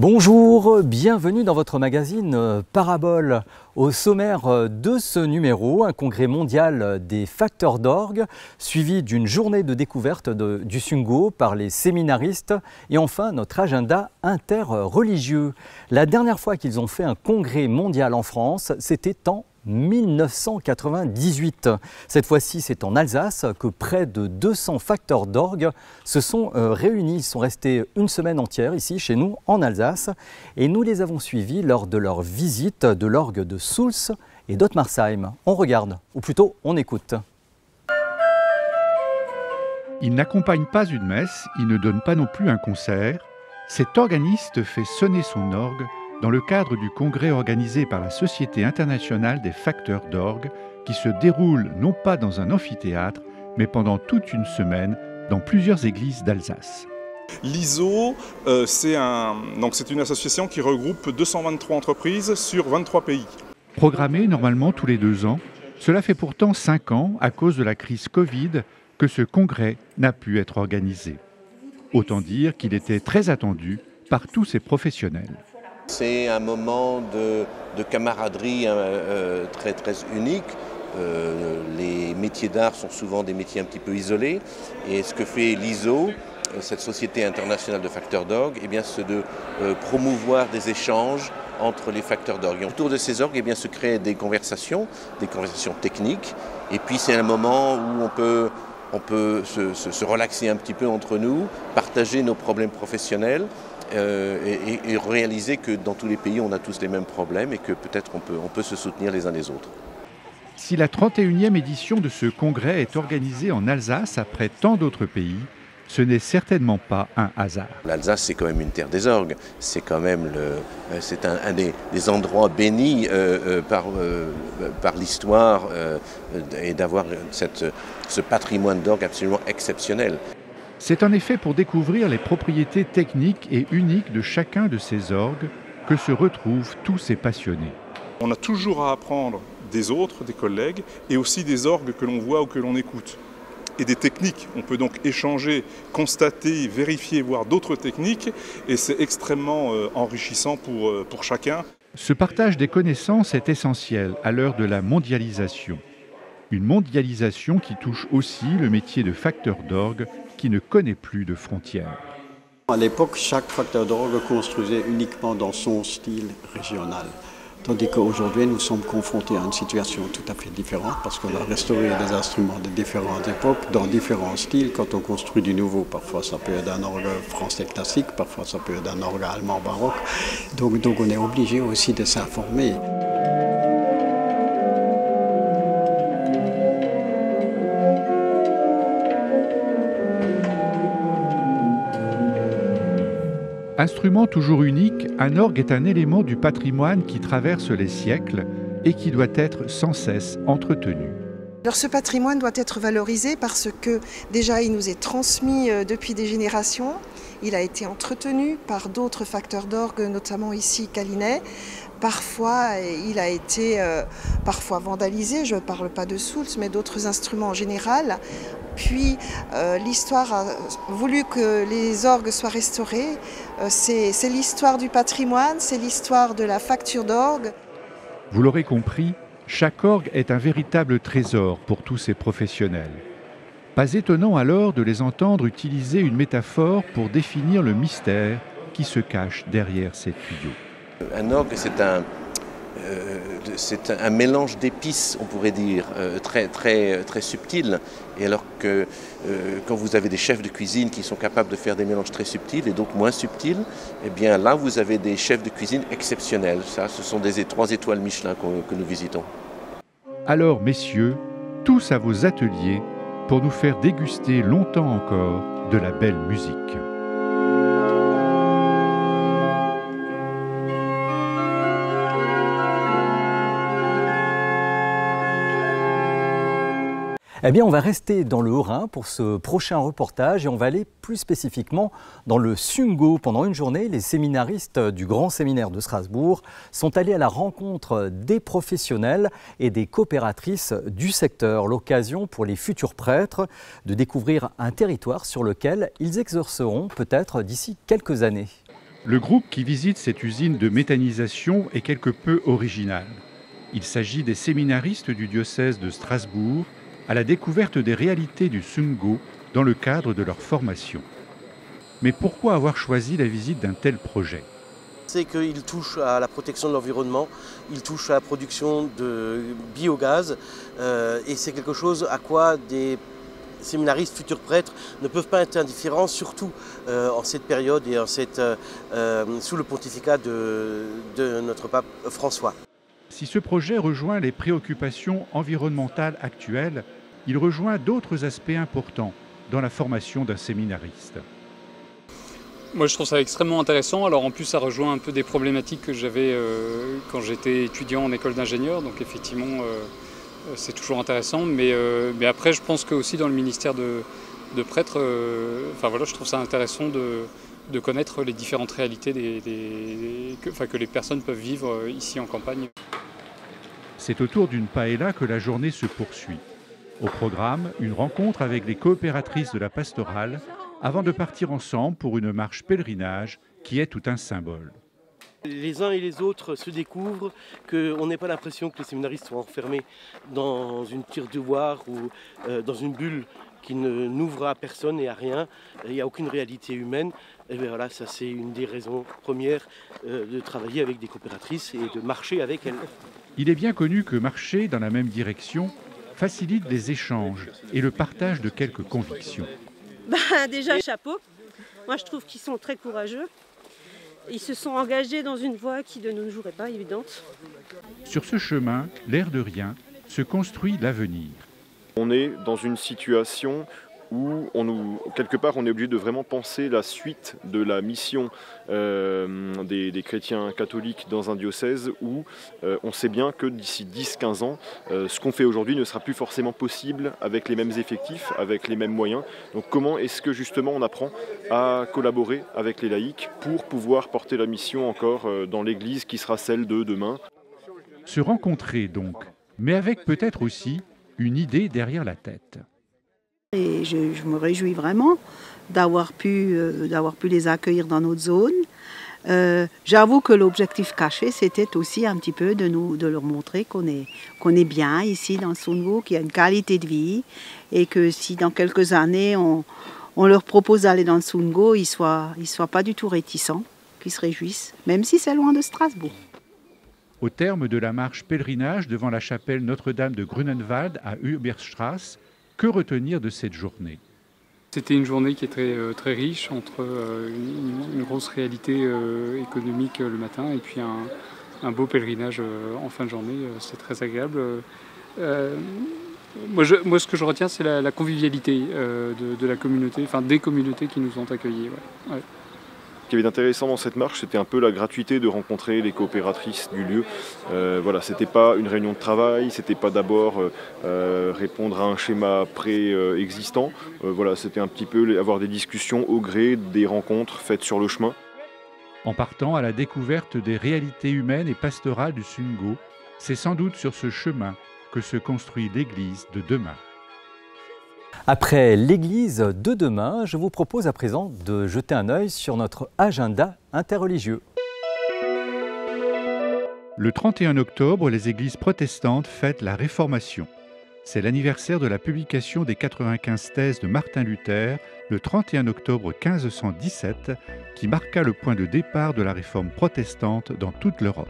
Bonjour, bienvenue dans votre magazine euh, Parabole. Au sommaire euh, de ce numéro, un congrès mondial des facteurs d'orgue, suivi d'une journée de découverte du Sungo par les séminaristes, et enfin notre agenda interreligieux. La dernière fois qu'ils ont fait un congrès mondial en France, c'était en 1998. Cette fois-ci, c'est en Alsace que près de 200 facteurs d'orgue se sont euh, réunis. Ils sont restés une semaine entière ici, chez nous, en Alsace. Et nous les avons suivis lors de leur visite de l'orgue de Souls et d'Ottmarsheim. On regarde, ou plutôt on écoute. Il n'accompagne pas une messe, il ne donne pas non plus un concert. Cet organiste fait sonner son orgue dans le cadre du congrès organisé par la Société internationale des facteurs d'orgue qui se déroule non pas dans un amphithéâtre, mais pendant toute une semaine dans plusieurs églises d'Alsace. L'ISO, euh, c'est une association qui regroupe 223 entreprises sur 23 pays. Programmé normalement tous les deux ans, cela fait pourtant cinq ans, à cause de la crise Covid, que ce congrès n'a pu être organisé. Autant dire qu'il était très attendu par tous ces professionnels. C'est un moment de, camaraderie euh, euh, très très unique. Euh, les métiers d'art sont souvent des métiers un petit peu isolés. Et ce que fait l'ISO, cette société internationale de facteurs d'orgue, eh c'est de promouvoir des échanges entre les facteurs d'orgue. Autour de ces orgues, eh bien, se créent des conversations, des conversations techniques. Et puis c'est un moment où on peut, on peut se relaxer un petit peu entre nous, partager nos problèmes professionnels euh, et, réaliser que dans tous les pays, on a tous les mêmes problèmes et que peut-être on peut, on peut se soutenir les uns les autres. Si la 31e édition de ce congrès est organisée en Alsace après tant d'autres pays, ce n'est certainement pas un hasard. L'Alsace, c'est quand même une terre des orgues. C'est quand même le, euh, c'est un, des, endroits bénis euh, par, par l'histoire et d'avoir ce patrimoine d'orgue absolument exceptionnel. C'est en effet pour découvrir les propriétés techniques et uniques de chacun de ces orgues que se retrouvent tous ces passionnés. On a toujours à apprendre des autres, des collègues, et aussi des orgues que l'on voit ou que l'on écoute. Et des techniques. On peut donc échanger, constater, vérifier, voir d'autres techniques, et c'est extrêmement euh, enrichissant pour, euh, pour chacun. Ce partage des connaissances est essentiel à l'heure de la mondialisation. Une mondialisation qui touche aussi le métier de facteur d'orgue qui ne connaît plus de frontières. À l'époque, chaque facteur d'orgue construisait uniquement dans son style régional. Tandis qu'aujourd'hui, nous sommes confrontés à une situation tout à fait différente parce qu'on a restauré des instruments de différentes époques, dans différents styles. Quand on construit du nouveau, parfois ça peut être un orgue français classique, parfois ça peut être un orgue allemand baroque. Donc, donc on est obligé aussi de s'informer. Instrument toujours unique, un orgue est un élément du patrimoine qui traverse les siècles et qui doit être sans cesse entretenu. Ce patrimoine doit être valorisé parce que déjà il nous est transmis euh, depuis des générations, il a été entretenu par d'autres facteurs d'orgue, notamment ici Calinet. Parfois, il a été euh, parfois vandalisé, je ne parle pas de Souls, mais d'autres instruments en général. Puis euh, l'histoire a voulu que les orgues soient restaurés. Euh, c'est l'histoire du patrimoine, c'est l'histoire de la facture d'orgue. Vous l'aurez compris, chaque orgue est un véritable trésor pour tous ces professionnels. Pas étonnant alors de les entendre utiliser une métaphore pour définir le mystère qui se cache derrière ces tuyaux. Un orgue, c'est un, euh, un mélange d'épices, on pourrait dire, euh, très, très, très subtil. Et alors que euh, quand vous avez des chefs de cuisine qui sont capables de faire des mélanges très subtils et donc moins subtils, eh bien là, vous avez des chefs de cuisine exceptionnels. Ça, ce sont des trois étoiles Michelin que nous visitons. Alors, messieurs, tous à vos ateliers pour nous faire déguster longtemps encore de la belle musique. Eh bien, on va rester dans le Haut-Rhin pour ce prochain reportage et on va aller plus spécifiquement dans le Sungo. Pendant une journée, les séminaristes du Grand Séminaire de Strasbourg sont allés à la rencontre des professionnels et des coopératrices du secteur. L'occasion pour les futurs prêtres de découvrir un territoire sur lequel ils exerceront peut-être d'ici quelques années. Le groupe qui visite cette usine de méthanisation est quelque peu original. Il s'agit des séminaristes du diocèse de Strasbourg à la découverte des réalités du Sungo dans le cadre de leur formation. Mais pourquoi avoir choisi la visite d'un tel projet? C'est qu'il touche à la protection de l'environnement, il touche à la production de biogaz, euh, et c'est quelque chose à quoi des séminaristes, futurs prêtres ne peuvent pas être indifférents, surtout euh, en cette période et en cette, euh, sous le pontificat de, de notre pape François. Si ce projet rejoint les préoccupations environnementales actuelles, il rejoint d'autres aspects importants dans la formation d'un séminariste. Moi, je trouve ça extrêmement intéressant. Alors, en plus, ça rejoint un peu des problématiques que j'avais euh, quand j'étais étudiant en école d'ingénieur. Donc, effectivement, euh, c'est toujours intéressant. Mais, euh, mais, après, je pense que aussi dans le ministère de, de prêtre, enfin voilà, je trouve ça intéressant de, de connaître les différentes réalités des, que, enfin, que les personnes peuvent vivre ici en campagne. C'est autour d'une paella que la journée se poursuit. Au programme, une rencontre avec les coopératrices de la pastorale avant de partir ensemble pour une marche pèlerinage qui est tout un symbole. Les uns et les autres se découvrent, qu'on n'ait pas l'impression que les séminaristes sont enfermés dans une tire de voir ou euh, dans une bulle qui ne n'ouvre à personne et à rien. Il n'y a aucune réalité humaine. Et bien voilà, ça c'est une des raisons premières euh, de travailler avec des coopératrices et de marcher avec elles. Il est bien connu que marcher dans la même direction facilite les échanges et le partage de quelques convictions. Bah, déjà, chapeau. Moi, je trouve qu'ils sont très courageux. Ils se sont engagés dans une voie qui de nos jours n'est pas évidente. Sur ce chemin, l'air de rien, se construit l'avenir. On est dans une situation où on quelque part on est obligé de vraiment penser la suite de la mission euh, des, chrétiens catholiques dans un diocèse où euh, on sait bien que d'ici 10-15 ans, euh, ce qu'on fait aujourd'hui ne sera plus forcément possible avec les mêmes effectifs, avec les mêmes moyens. Donc comment est-ce que justement on apprend à collaborer avec les laïcs pour pouvoir porter la mission encore dans l'Église qui sera celle de demain? Se rencontrer donc, mais avec peut-être aussi une idée derrière la tête. Et je, me réjouis vraiment d'avoir pu, euh, pu les accueillir dans notre zone. Euh, j'avoue que l'objectif caché, c'était aussi un petit peu de, nous, de leur montrer qu'on est, qu'on est bien ici dans Sungo, qu'il y a une qualité de vie et que si dans quelques années on, on leur propose d'aller dans le Sungo, ils ne soient, ils soient pas du tout réticents, qu'ils se réjouissent, même si c'est loin de Strasbourg. Au terme de la marche pèlerinage devant la chapelle Notre-Dame de Grunenwald à Huberstrasse, que retenir de cette journée? C'était une journée qui est très, euh, riche entre euh, une, grosse réalité euh, économique le matin et puis un, beau pèlerinage en fin de journée. C'est très agréable. Moi, moi, ce que je retiens, c'est la, convivialité de, la communauté, enfin des communautés qui nous ont accueillis qui avait d'intéressant dans cette marche, c'était un peu la gratuité de rencontrer les coopératrices du lieu. Euh, voilà, c'était pas une réunion de travail, c'était pas d'abord euh, euh, répondre à un schéma préexistant. voilà, c'était un petit peu avoir des discussions au gré des rencontres faites sur le chemin. En partant à la découverte des réalités humaines et pastorales du Sungo, c'est sans doute sur ce chemin que se construit l'Église de demain. Après l'église de demain, je vous propose à présent de jeter un œil sur notre agenda interreligieux. Le 31 octobre, les églises protestantes fêtent la Réformation. C'est l'anniversaire de la publication des 95 thèses de Martin Luther le 31 octobre 1517 qui marqua le point de départ de la réforme protestante dans toute l'Europe.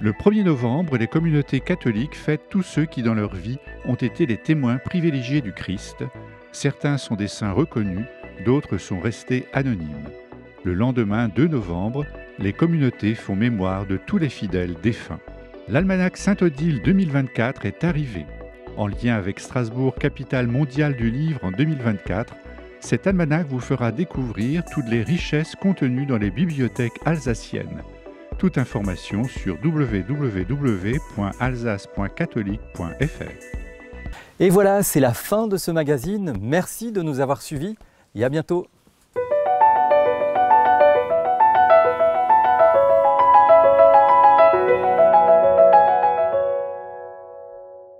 Le 1er novembre, les communautés catholiques fêtent tous ceux qui dans leur vie ont été les témoins privilégiés du Christ. Certains sont des saints reconnus, d'autres sont restés anonymes. Le lendemain 2 novembre, les communautés font mémoire de tous les fidèles défunts. L'almanach Saint-Odile 2024 est arrivé. En lien avec Strasbourg, capitale mondiale du livre en 2024, cet almanach vous fera découvrir toutes les richesses contenues dans les bibliothèques alsaciennes. Toute information sur www.alsace.catholique.fr. Et voilà, c'est la fin de ce magazine. Merci de nous avoir suivis et à bientôt.